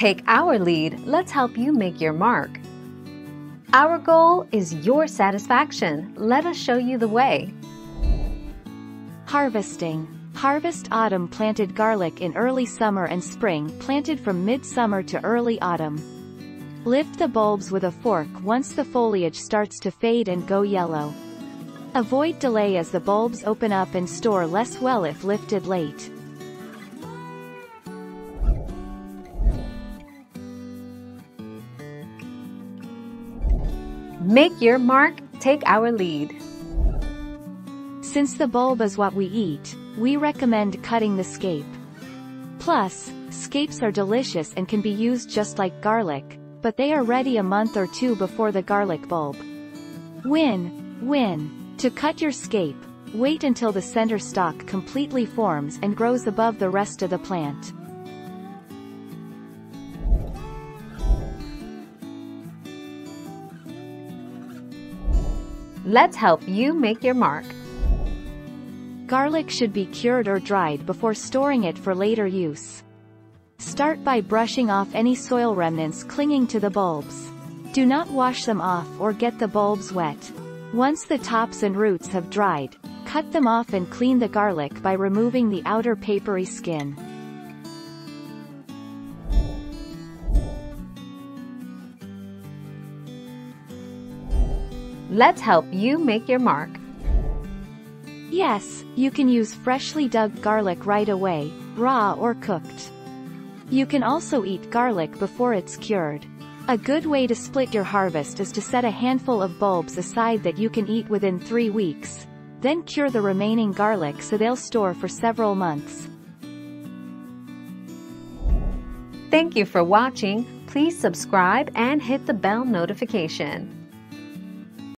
Take our lead, let's help you make your mark. Our goal is your satisfaction. Let us show you the way. Harvesting. Harvest autumn planted garlic in early summer and spring planted from midsummer to early autumn. Lift the bulbs with a fork once the foliage starts to fade and go yellow. Avoid delay as the bulbs open up and store less well if lifted late. Make your mark, take our lead. Since the bulb is what we eat, we recommend cutting the scape. Plus, scapes are delicious and can be used just like garlic, but they are ready a month or two before the garlic bulb. Win, win. To cut your scape, wait until the center stalk completely forms and grows above the rest of the plant. Let's help you make your mark. Garlic should be cured or dried before storing it for later use. Start by brushing off any soil remnants clinging to the bulbs. Do not wash them off or get the bulbs wet. Once the tops and roots have dried, cut them off and clean the garlic by removing the outer papery skin. Let's help you make your mark. Yes, you can use freshly dug garlic right away, raw or cooked. You can also eat garlic before it's cured. A good way to split your harvest is to set a handful of bulbs aside that you can eat within three weeks. Then cure the remaining garlic so they'll store for several months. Thank you for watching. Please subscribe and hit the bell notification.